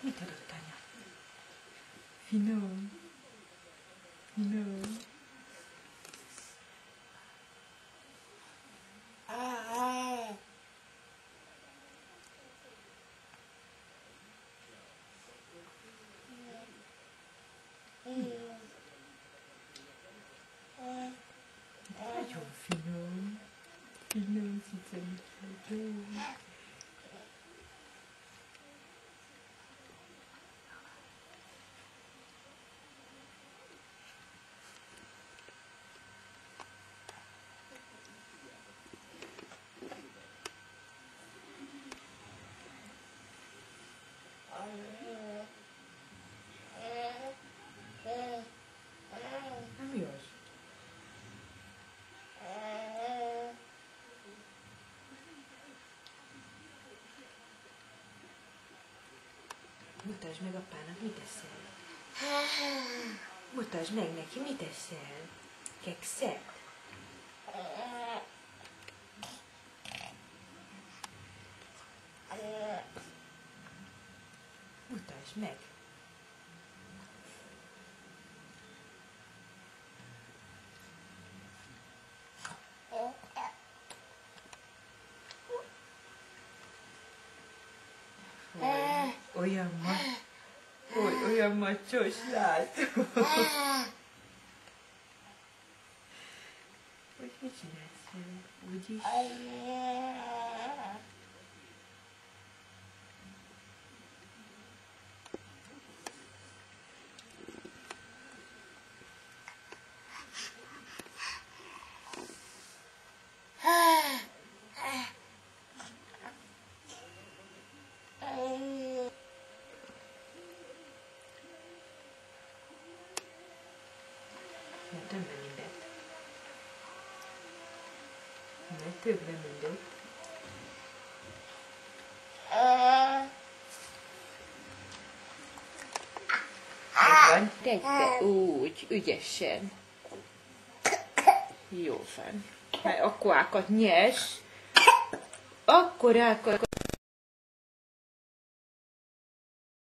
밑으로 다녀. 이놈. 이놈. nice and sunny day. Mutasd meg apának, mit eszel. Mutasd meg neki, mit eszel. Kekszet? Mutasd meg. お山おお山調子だ。おじい ちゃんおじいちゃん。Vele? Úgyis? Ne tömbe mindent. Ne többre mindent. Megvan. Tegyte úgy, ügyesen. Jó van. Hát akkor ákat nyers. Akkor ákat